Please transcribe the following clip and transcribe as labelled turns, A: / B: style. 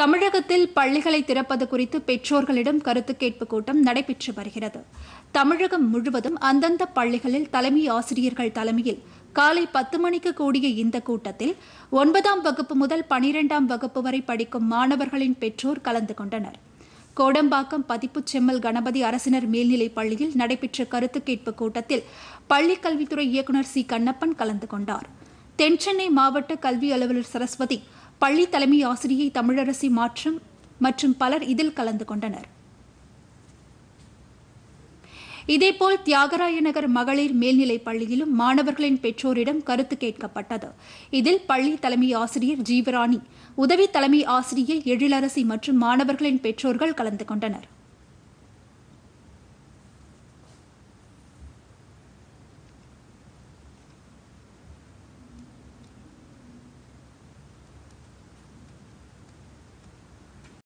A: தமிழகத்தில் பள்ளிகளை திறப்பது குறித்து பெற்றோர்களிடம் கருத்து கேட்பு கூட்டம் நடைபெற்று வருகிறது. தமிழகம் முழுவதும் அந்தந்த பள்ளிகளில் தலைமை ஆசிரியர்கள் தலைமையில் காலை பத்து மணிக்கு கூடிய இந்த கூட்டத்தில் ஒன்பதாம் வகுப்பு முதல் பனிரெண்டாம் வகுப்பு வரை படிக்கும் மாணவர்களின் பெற்றோர் கலந்து கொண்டனர். கோடம்பாக்கம் பதிப்புச் செம்மல் கணபதி அரசினர் மேல்நிலைப் பள்ளியில் நடைபெற்ற கருத்து கேட்பு கூட்டத்தில் பள்ளிக் கல்வித்துறை இயக்குநர் சி. கண்ணப்பன் கலந்து கொண்டார். தென்சென்னை மாவட்ட கல்வி அலுவலர் சரஸ்வதி பள்ளி தலைமை ஆசிரியை தமிழரசி மாற்றம் மற்றும் பலர் இதில் கலந்து கொண்டனர். இதேபோல் தியாகராய நகர் மகளிர் மேல்நிலைப் பள்ளியிலும் மாணவர்களின் பெற்றோரிடம் கருத்து கேட்கப்பட்டது. இதில் பள்ளி தலைமை ஆசிரியர் ஜீவராணி உதவி தலைமை ஆசிரியை எழிலரசி மற்றும் மாணவர்களின் பெற்றோர்கள் கலந்து கொண்டனர்.